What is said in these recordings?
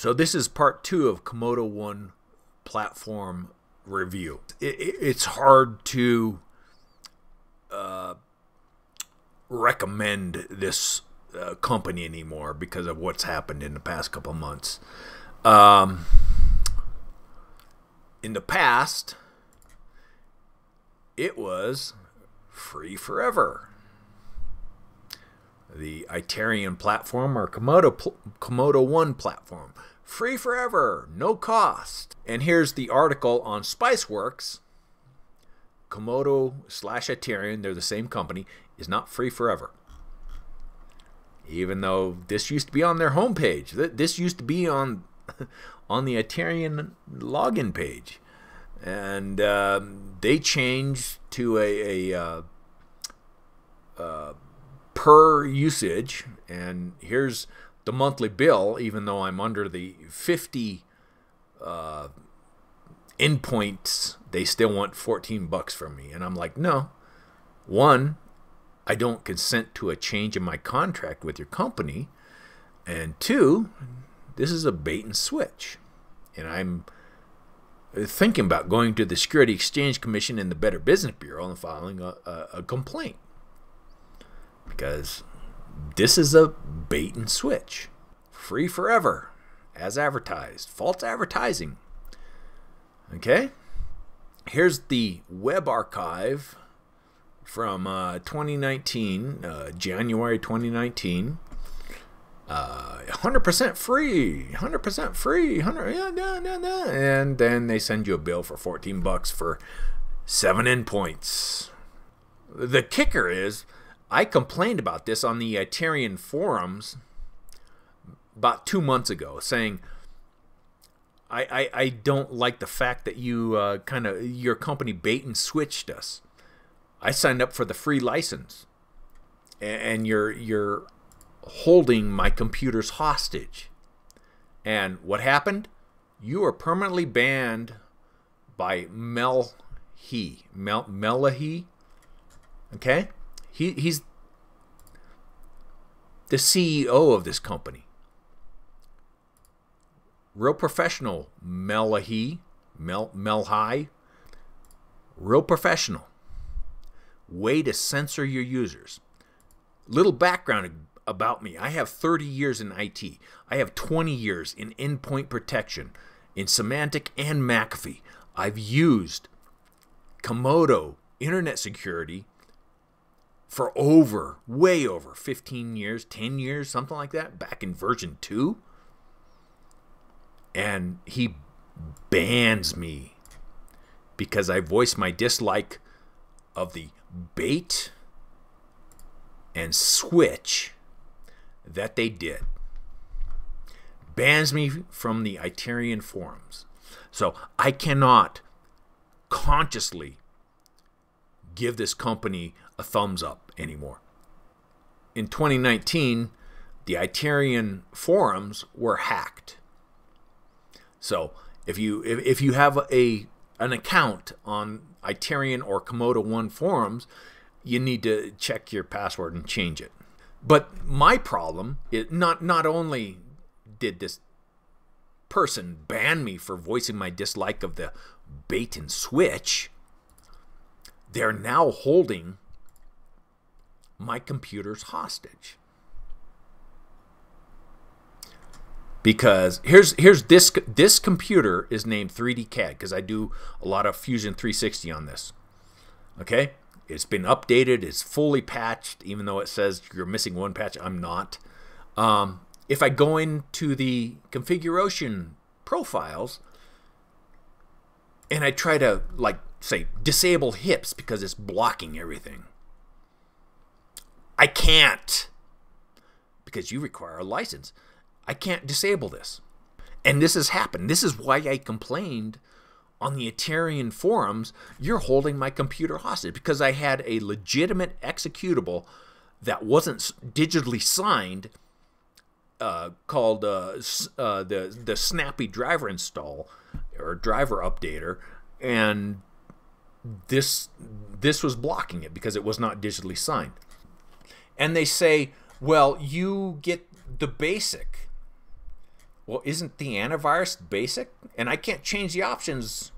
So this is part two of Comodo One platform review. It, it, it's hard to uh, recommend this uh, company anymore because of what's happened in the past couple months. Um, in the past, it was free forever. The Itarian platform or Comodo Comodo One platform, free forever, no cost. And here's the article on SpiceWorks. Comodo slash Itarian, they're the same company, is not free forever. Even though this used to be on their homepage, this used to be on on the Itarian login page, and um, they changed to a, a uh, uh, per usage, and here's the monthly bill. Even though I'm under the 50 uh, endpoints, they still want 14 bucks from me, and I'm like, no. One, I don't consent to a change in my contract with your company. And two, this is a bait and switch. And I'm thinking about going to the Security Exchange Commission and the Better Business Bureau and filing a, a, a complaint. Because this is a bait and switch. Free forever, as advertised. False advertising. Okay? Here's the web archive from uh, 2019, uh, January 2019. Uh, 100% free, 100% free, 100, yeah, yeah, yeah, yeah. and then they send you a bill for 14 bucks for seven endpoints. The kicker is, I complained about this on the Itarian forums about two months ago, saying I, I, I don't like the fact that you uh, kind of your company bait and switched us. I signed up for the free license, and you're you're holding my computers hostage. And what happened? You are permanently banned by Mel He. Mel Melahi. Okay? He he's the CEO of this company. Real professional Melahi. Mel Melhi. Real professional way to censor your users. Little background about me I have 30 years in IT, I have 20 years in endpoint protection, in Symantec and McAfee. I've used Comodo internet security for over, way over 15 years, 10 years, something like that, back in version 2. And he bans me because I voice my dislike of the bait and switch that they did bans me from the Itarian forums. So I cannot consciously give this company a thumbs up anymore. In 2019, the Itarian forums were hacked. So if you if, if you have a an account on Itarian or Comodo 1 forums, you need to check your password and change it. But my problem is not not only did this person ban me for voicing my dislike of the bait and switch, they're now holding my computers hostage. because here's here's this this computer is named 3D CAD because I do a lot of Fusion 360 on this. Okay, it's been updated. It's fully patched, even though it says you're missing one patch. I'm not. Um, if I go into the configuration profiles and I try to like say disable hips because it's blocking everything, I can't because you require a license. I can't disable this. And this has happened. This is why I complained on the Itarian forums, you're holding my computer hostage because I had a legitimate executable that wasn't digitally signed uh, called uh, uh, the the Snappy driver install or driver updater, and this this was blocking it because it was not digitally signed. And they say, well, you get the basic Well, isn't the antivirus basic? And I can't change the options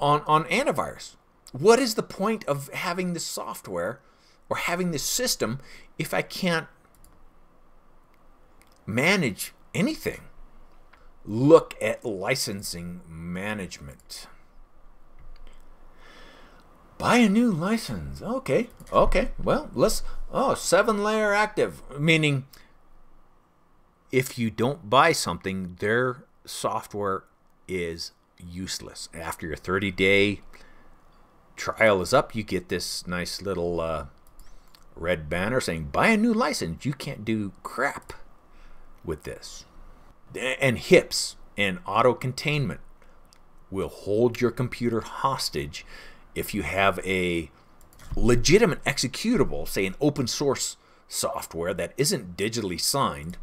on on antivirus. What is the point of having this software or having this system if I can't manage anything? Look at licensing management. Buy a new license. Okay. Okay. Well, let's oh, seven layer active, meaning if you don't buy something, their software is useless. After your 30 day trial is up, you get this nice little uh, red banner saying, buy a new license. You can't do crap with this. And HIPS and auto containment will hold your computer hostage if you have a legitimate executable, say an open source software that isn't digitally signed,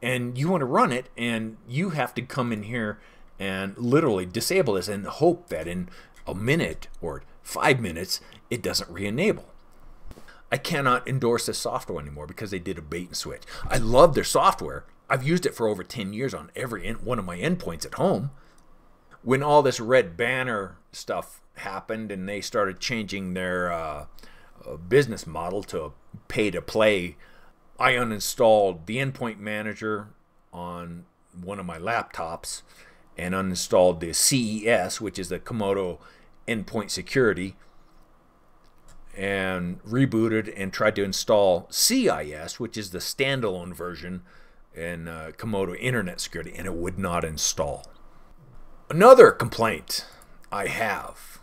and you want to run it, and you have to come in here and literally disable this and hope that in a minute or five minutes it doesn't re-enable. I cannot endorse this software anymore because they did a bait and switch. I love their software. I've used it for over 10 years on every one of my endpoints at home. When all this red banner stuff happened and they started changing their uh, uh business model to pay to play, I uninstalled the endpoint manager on one of my laptops and uninstalled the CES, which is the Comodo Endpoint Security, and rebooted and tried to install CIS, which is the standalone version in uh, Comodo Internet Security, and it would not install. Another complaint I have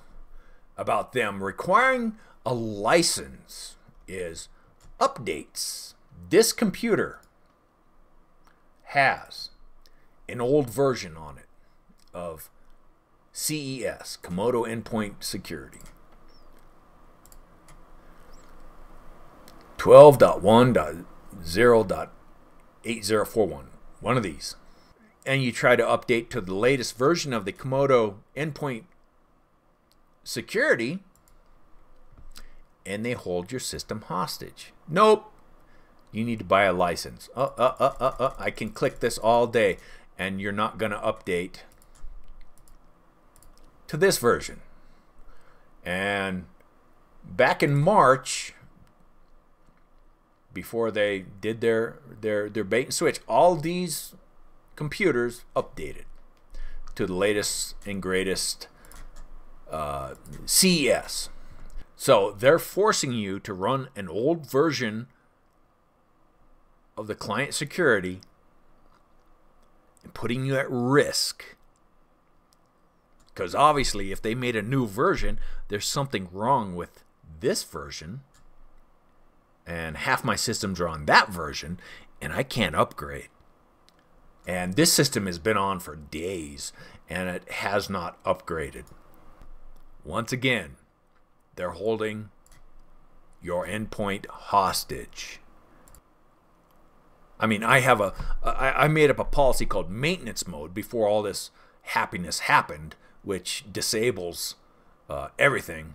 about them requiring a license is updates. This computer has an old version on it of CES, Comodo Endpoint Security. 12.1.0.8041, one of these. And you try to update to the latest version of the Comodo Endpoint Security, and they hold your system hostage. Nope. You need to buy a license. Uh, uh, uh, uh, uh. I can click this all day, and you're not going to update to this version. And back in March, before they did their their their bait and switch, all these computers updated to the latest and greatest uh, CES. So they're forcing you to run an old version of the client security and putting you at risk because obviously, if they made a new version, there's something wrong with this version. And half my systems are on that version, and I can't upgrade. And this system has been on for days, and it has not upgraded. Once again, they're holding your endpoint hostage. I mean, I have a, I, I made up a policy called maintenance mode before all this happiness happened which disables uh, everything.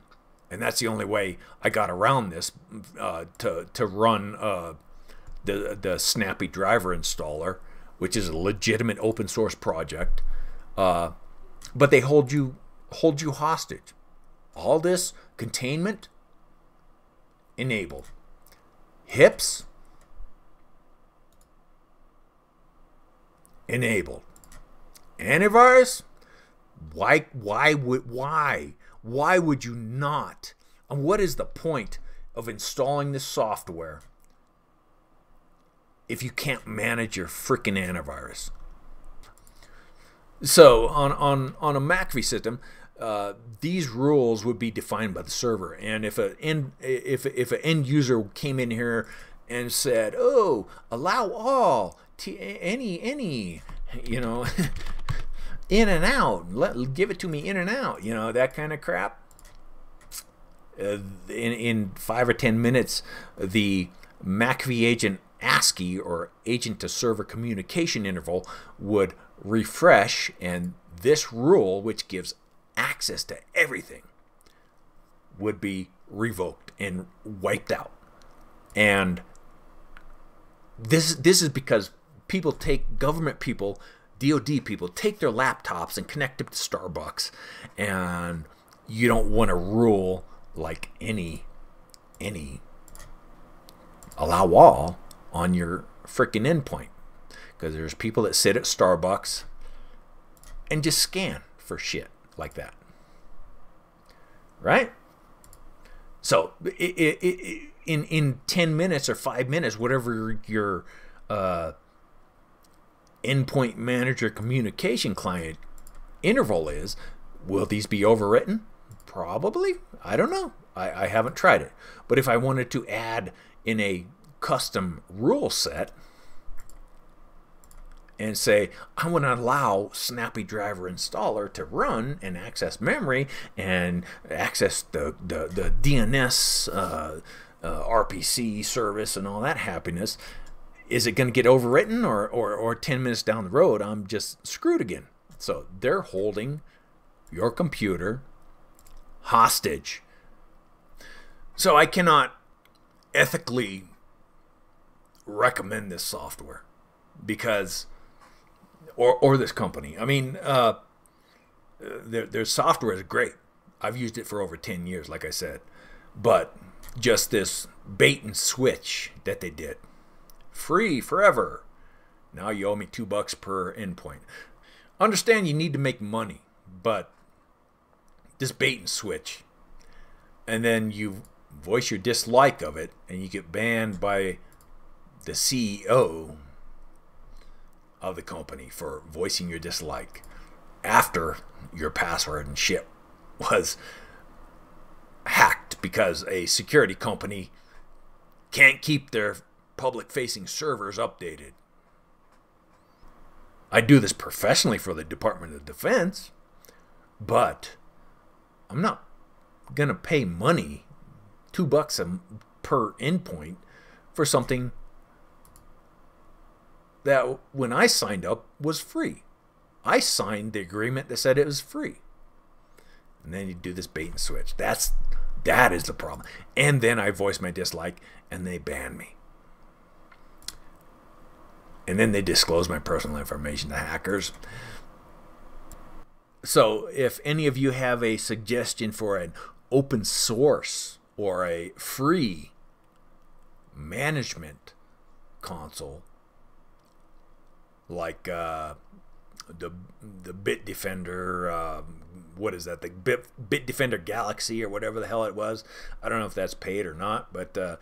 And that's the only way I got around this uh, to, to run uh, the, the Snappy Driver installer, which is a legitimate open source project. Uh, but they hold you hold you hostage. All this containment enabled. HIPS enabled. Antivirus why why would why why would you not? And what is the point of installing this software if you can't manage your freaking antivirus? So on on on a McAfee system, uh, these rules would be defined by the server. And if a end if if an end user came in here and said, "Oh, allow all t- any any," you know, in and out. Let give it to me in and out. You know that kind of crap. Uh, in in five or ten minutes, the McAfee agent ASCI or agent to server communication interval would refresh, and this rule, which gives access to everything, would be revoked and wiped out. And this this is because people take government people, DoD people, take their laptops and connect them to Starbucks, and you don't want to rule like any any allow all on your freaking endpoint because there's people that sit at Starbucks and just scan for shit like that. Right? So it, it, it, in in 10 minutes or 5 minutes whatever your uh, endpoint manager communication client interval is, will these be overwritten? Probably. I don't know. I, I haven't tried it. But if I wanted to add in a custom rule set and say, I want to allow Snappy Driver Installer to run and access memory and access the, the, the DNS uh, uh, RPC service and all that happiness, is it going to get overwritten or, or, or 10 minutes down the road, I'm just screwed again? So they're holding your computer hostage. So I cannot ethically recommend this software because or or this company. I mean, uh, their their software is great. I've used it for over ten years, like I said, but just this bait and switch that they did, free forever. Now you owe me two bucks per endpoint. Understand you need to make money, but this bait and switch, and then you voice your dislike of it, and you get banned by the CEO of the company for voicing your dislike after your password and shit was hacked because a security company can't keep their public facing servers updated. I do this professionally for the Department of Defense, but I'm not going to pay money, two bucks a, per endpoint, for something that when I signed up was free. I signed the agreement that said it was free. And then you do this bait and switch. That's that is the problem. And then I voice my dislike and they ban me. And then they disclose my personal information to hackers. So, if any of you have a suggestion for an open source or a free management console like uh, the the Bitdefender. Uh, what is that? The Bit Bitdefender Galaxy or whatever the hell it was. I don't know if that's paid or not, but uh,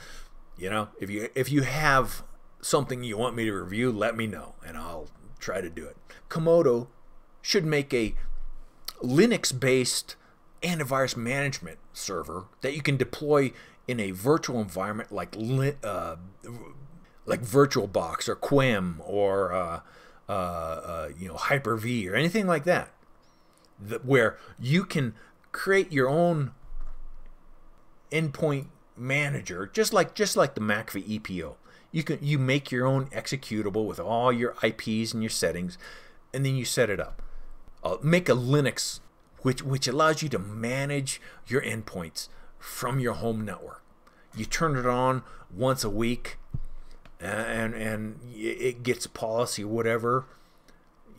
you know, if you if you have something you want me to review, let me know and I'll try to do it. Comodo should make a Linux-based antivirus management server that you can deploy in a virtual environment like uh, like VirtualBox or QEMU or uh, uh, uh, you know Hyper-V or anything like that, that, where you can create your own endpoint manager, just like just like the McAfee EPO. You can you make your own executable with all your IPs and your settings, and then you set it up. Uh, make a Linux, which which allows you to manage your endpoints from your home network. You turn it on once a week and and it gets a policy whatever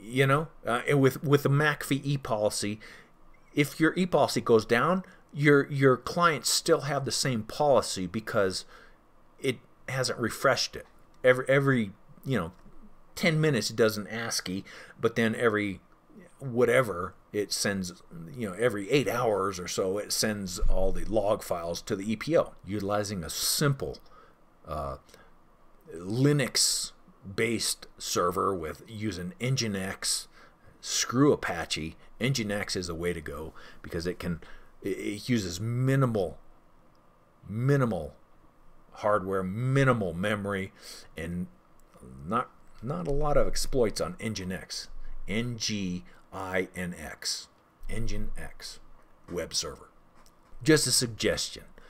you know? Uh, and with with the McAfee e-policy if your e-policy goes down your your clients still have the same policy because it hasn't refreshed it. Every every you know 10 minutes it does an ASCI but then every whatever it sends you know every 8 hours or so it sends all the log files to the EPO utilizing a simple uh, Linux based server with using Nginx, screw Apache. Nginx is a way to go because it can it uses minimal minimal hardware, minimal memory, and not not a lot of exploits on Nginx. N G I N X. Nginx web server. Just a suggestion.